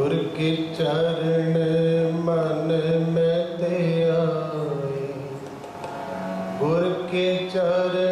गुर के चरण मन में दे गुर के चरण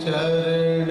चरण